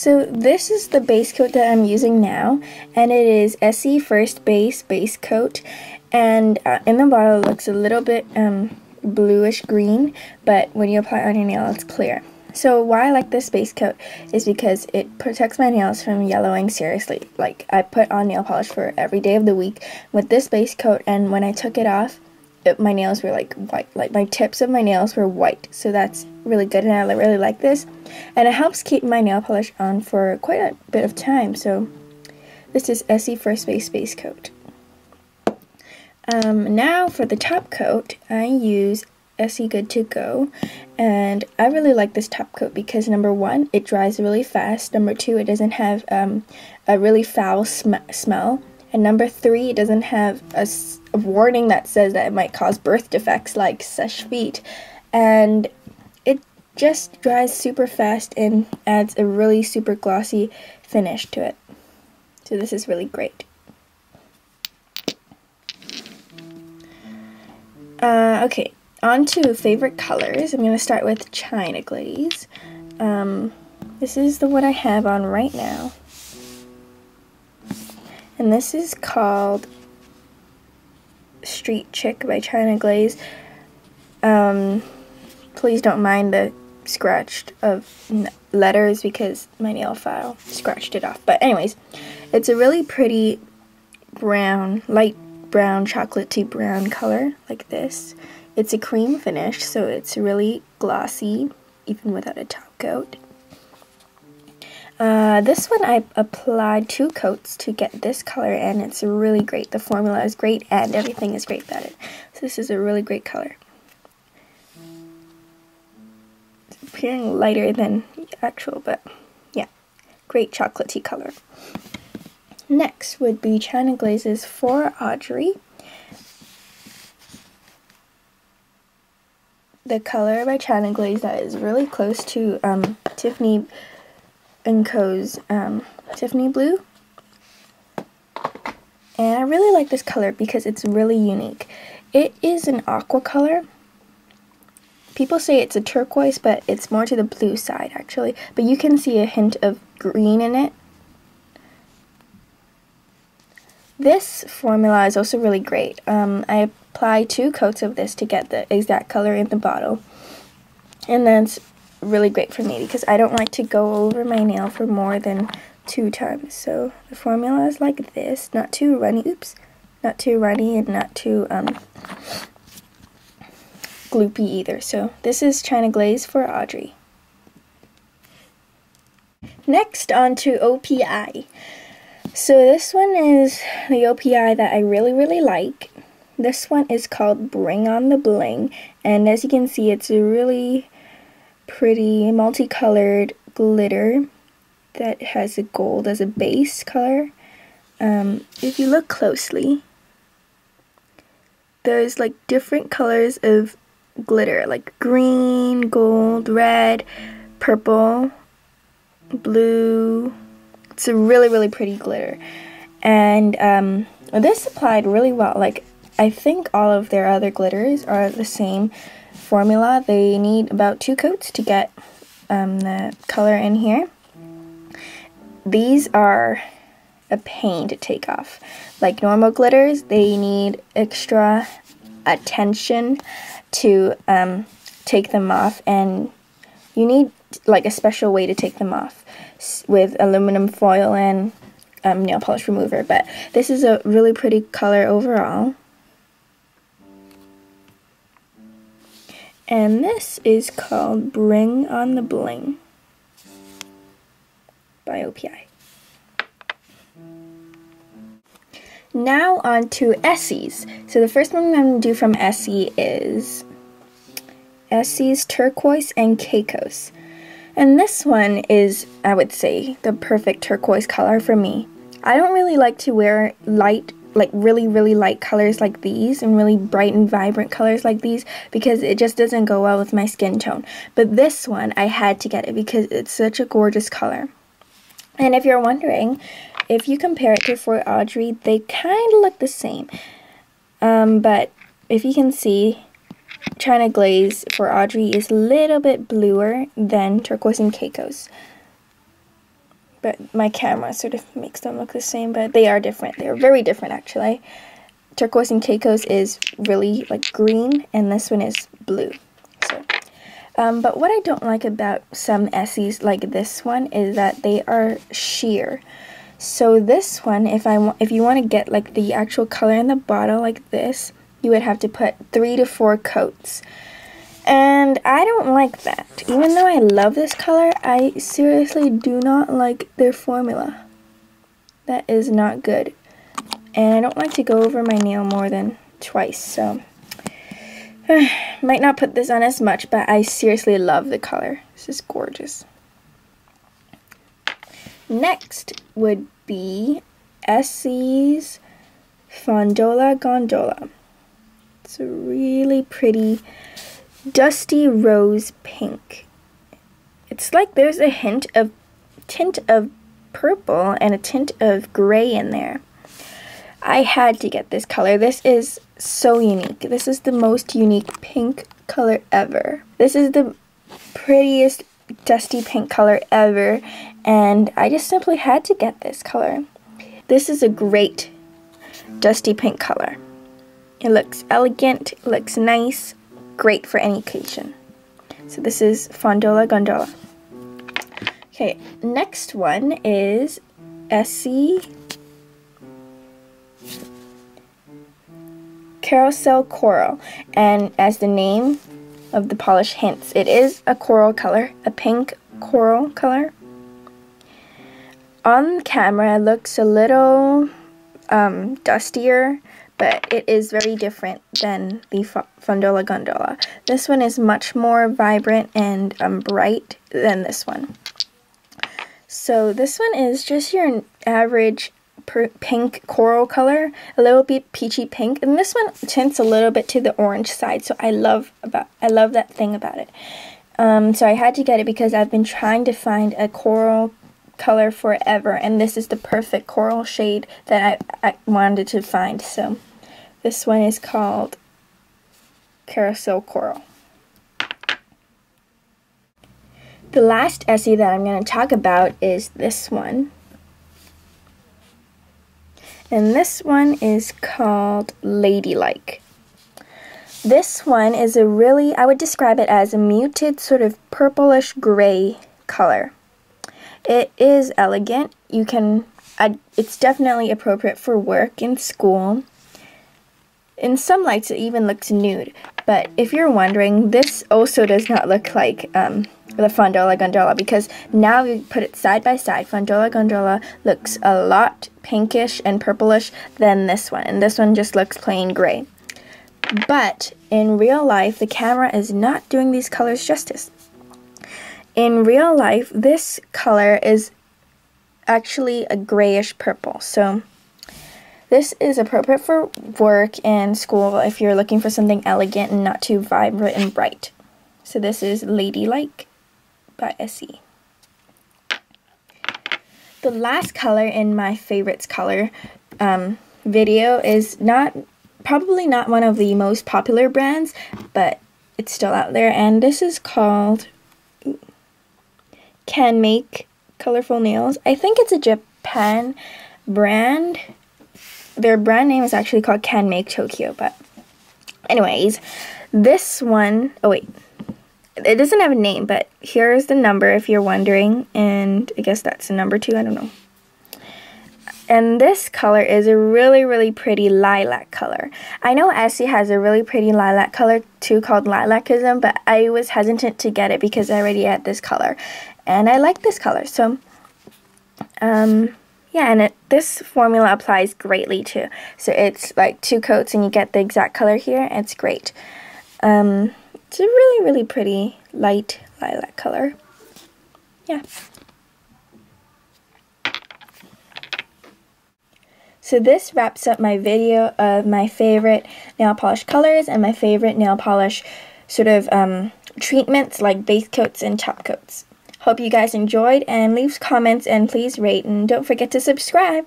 So this is the base coat that I'm using now, and it is Essie First Base Base Coat, and uh, in the bottle it looks a little bit um, bluish green, but when you apply it on your nail it's clear. So why I like this base coat is because it protects my nails from yellowing seriously. Like I put on nail polish for every day of the week with this base coat and when I took it off, my nails were like white. Like my tips of my nails were white. So that's really good and I really like this. And it helps keep my nail polish on for quite a bit of time. So this is Essie First Base Base Coat. Um, now for the top coat, I use Essie Good to Go. And I really like this top coat because number one, it dries really fast. Number two, it doesn't have um, a really foul sm smell. And number three, it doesn't have a, warning that says that it might cause birth defects like seche vite. And it just dries super fast and adds a really super glossy finish to it. So this is really great. Uh, okay, on to favorite colors. I'm going to start with China Glaze. Um, this is the one I have on right now. And this is called Street Chick by China Glaze. Um, please don't mind the scratched of letters because my nail file scratched it off. But anyways, it's a really pretty brown, light brown, chocolatey brown color like this. It's a cream finish, so it's really glossy, even without a top coat. Uh, this one I applied two coats to get this color and it's really great. The formula is great and everything is great about it. So this is a really great color. It's appearing lighter than actual, but yeah, great chocolatey color. Next would be China Glazes for Audrey. the color by China Glaze that is really close to um, Tiffany & Co.'s um, Tiffany Blue. And I really like this color because it's really unique. It is an aqua color. People say it's a turquoise, but it's more to the blue side actually. But you can see a hint of green in it. This formula is also really great. Um, I apply two coats of this to get the exact color in the bottle. And that's really great for me because I don't like to go over my nail for more than two times. So the formula is like this, not too runny, oops, not too runny and not too um, gloopy either. So this is China Glaze for Audrey. Next on to OPI. So this one is the OPI that I really, really like. This one is called Bring on the Bling, and as you can see, it's a really pretty multicolored glitter that has a gold as a base color. Um, if you look closely, there's like different colors of glitter, like green, gold, red, purple, blue, it's a really, really pretty glitter. And um, this applied really well. Like, I think all of their other glitters are the same formula. They need about two coats to get um, the color in here. These are a pain to take off. Like normal glitters, they need extra attention to um, take them off and you need like a special way to take them off with aluminum foil and um, nail polish remover. But this is a really pretty color overall. And this is called Bring on the Bling by OPI. Now on to Essie's. So the first one I'm going to do from Essie is Essie's Turquoise and Caicos. And this one is, I would say, the perfect turquoise color for me. I don't really like to wear light, like really, really light colors like these and really bright and vibrant colors like these because it just doesn't go well with my skin tone. But this one, I had to get it because it's such a gorgeous color. And if you're wondering, if you compare it to For Audrey, they kind of look the same. Um, but if you can see, China Glaze for Audrey is a little bit bluer than Turquoise and Caicos. But my camera sort of makes them look the same, but they are different. They are very different actually. Turquoise and Caicos is really like green, and this one is blue. So, um, but what I don't like about some Essies like this one is that they are sheer. So this one, if I want, if you want to get like the actual color in the bottle like this, you would have to put three to four coats. And I don't like that. Even though I love this color, I seriously do not like their formula. That is not good. And I don't like to go over my nail more than twice, so... might not put this on as much, but I seriously love the color. This is gorgeous. Next would be Essie's Fondola Gondola. It's a really pretty dusty rose pink. It's like there's a hint of tint of purple and a tint of gray in there. I had to get this color. This is so unique. This is the most unique pink color ever. This is the prettiest dusty pink color ever and I just simply had to get this color. This is a great dusty pink color. It looks elegant, looks nice, great for any occasion. So this is Fondola Gondola. Okay, next one is Essie Carousel Coral. And as the name of the polish hints, it is a coral color, a pink coral color. On camera, it looks a little um, dustier, but it is very different than the Fondola Gondola. This one is much more vibrant and um, bright than this one. So this one is just your average pink coral color, a little bit peachy pink, and this one tints a little bit to the orange side. So I love about I love that thing about it. Um, so I had to get it because I've been trying to find a coral color forever and this is the perfect coral shade that I, I wanted to find so this one is called Carousel Coral. The last Essie that I'm going to talk about is this one. And this one is called Ladylike. This one is a really, I would describe it as a muted sort of purplish gray color. It is elegant. You can, it's definitely appropriate for work and school. In some lights, it even looks nude. But if you're wondering, this also does not look like um, the Fondola Gondola because now we put it side by side. Fondola Gondola looks a lot pinkish and purplish than this one, and this one just looks plain gray. But in real life, the camera is not doing these colors justice. In real life, this color is actually a grayish purple. So this is appropriate for work and school if you're looking for something elegant and not too vibrant and bright. So this is Ladylike by Essie. The last color in my favorites color um, video is not probably not one of the most popular brands, but it's still out there, and this is called CanMake colorful nails. I think it's a Japan brand. Their brand name is actually called CanMake Tokyo, but anyways, this one, oh wait, it doesn't have a name, but here's the number if you're wondering, and I guess that's the number two, I don't know. And this color is a really, really pretty lilac color. I know Essie has a really pretty lilac color too called Lilacism, but I was hesitant to get it because I already had this color and I like this color. So, um, yeah, and it, this formula applies greatly too. So it's like two coats and you get the exact color here. It's great. Um, it's a really, really pretty light lilac color. Yeah. So this wraps up my video of my favorite nail polish colors and my favorite nail polish sort of um, treatments like base coats and top coats. Hope you guys enjoyed and leave comments and please rate and don't forget to subscribe.